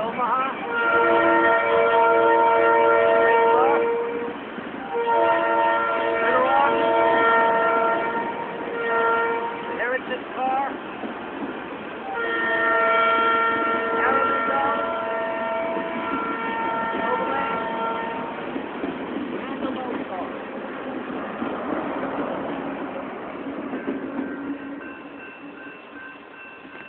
Omaha.